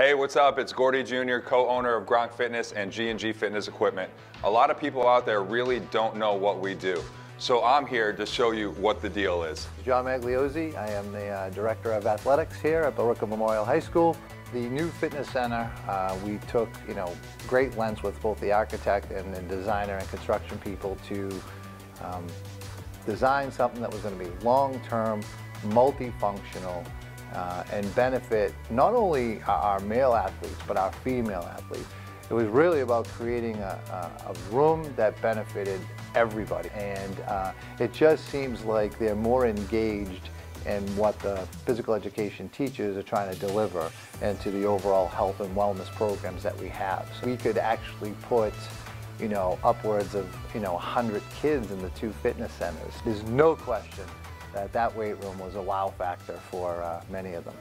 Hey, what's up? It's Gordie Jr., co-owner of Gronk Fitness and G&G Fitness Equipment. A lot of people out there really don't know what we do. So I'm here to show you what the deal is. John Magliozzi. I am the uh, Director of Athletics here at Billerica Memorial High School. The new fitness center, uh, we took, you know, great lengths with both the architect and the designer and construction people to um, design something that was going to be long-term, multifunctional, uh, and benefit not only our male athletes, but our female athletes. It was really about creating a, a, a room that benefited everybody. And uh, it just seems like they're more engaged in what the physical education teachers are trying to deliver and to the overall health and wellness programs that we have. So we could actually put you know, upwards of, you know, 100 kids in the two fitness centers. There's no question that that weight room was a wow factor for uh, many of them.